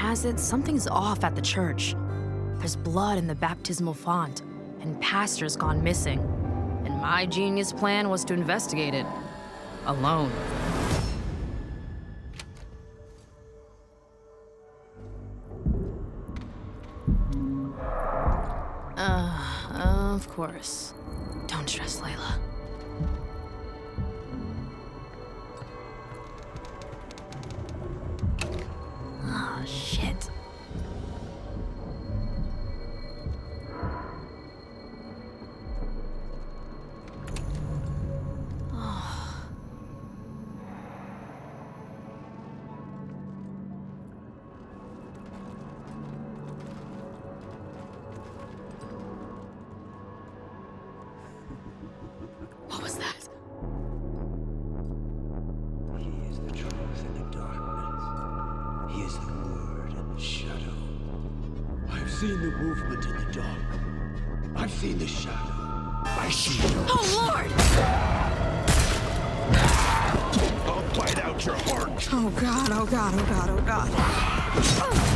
has it something's off at the church. There's blood in the baptismal font, and pastor's gone missing. And my genius plan was to investigate it. Alone. Uh, of course. Don't stress, Layla. Seen the movement in the dark. I've seen the shadow. I see you. Oh, Lord! I'll bite out your heart. Oh god, oh god, oh god, oh god. Oh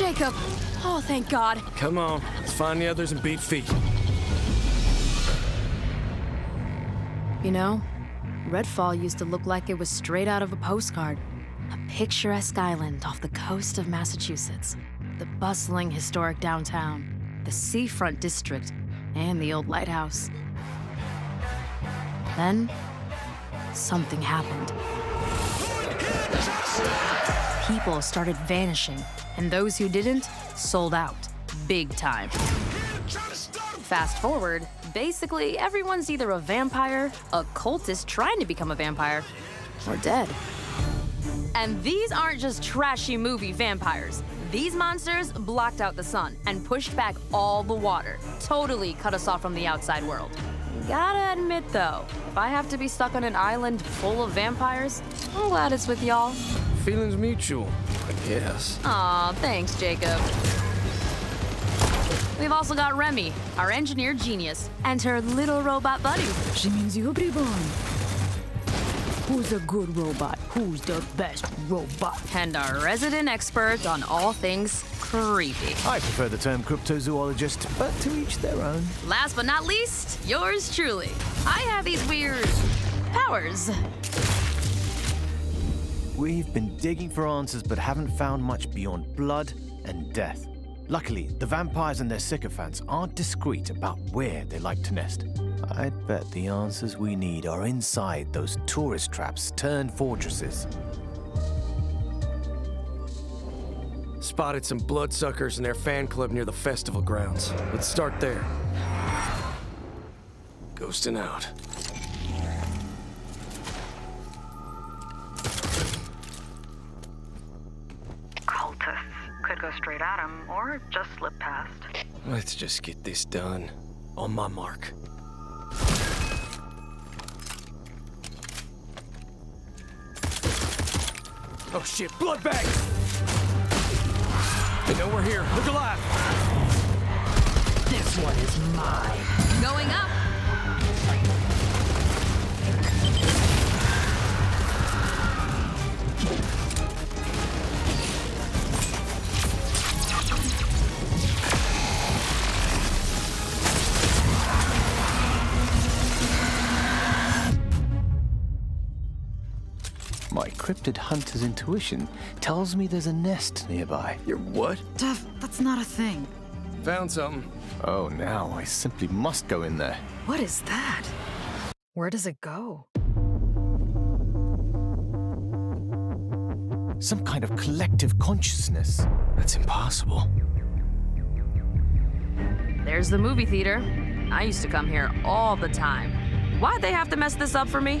Jacob! Oh, thank God. Come on, let's find the others and beat feet. You know, Redfall used to look like it was straight out of a postcard. A picturesque island off the coast of Massachusetts. The bustling historic downtown, the seafront district, and the old lighthouse. Then, something happened. People started vanishing, and those who didn't sold out. Big time. Fast forward, basically everyone's either a vampire, a cultist trying to become a vampire, or dead. And these aren't just trashy movie vampires. These monsters blocked out the sun and pushed back all the water, totally cut us off from the outside world. Gotta admit though, if I have to be stuck on an island full of vampires, I'm glad it's with y'all. Feelings mutual, I guess. Aw, thanks, Jacob. We've also got Remi, our engineer genius, and her little robot buddy. She means you, Bribon. Who's a good robot? Who's the best robot? and our resident expert on all things creepy. I prefer the term cryptozoologist, but to each their own. Last but not least, yours truly. I have these weird powers. We've been digging for answers but haven't found much beyond blood and death. Luckily, the vampires and their sycophants aren't discreet about where they like to nest. I'd bet the answers we need are inside those tourist traps turned fortresses. Spotted some bloodsuckers in their fan club near the festival grounds. Let's start there. Ghosting out. Cultists could go straight at him or just slip past. Let's just get this done. On my mark. Oh shit, blood bag! They know we're here. Look alive! This one is mine. Going up. My cryptid hunter's intuition tells me there's a nest nearby. You're what? Dev, that's not a thing. Found something. Oh, now I simply must go in there. What is that? Where does it go? Some kind of collective consciousness. That's impossible. There's the movie theater. I used to come here all the time. Why'd they have to mess this up for me?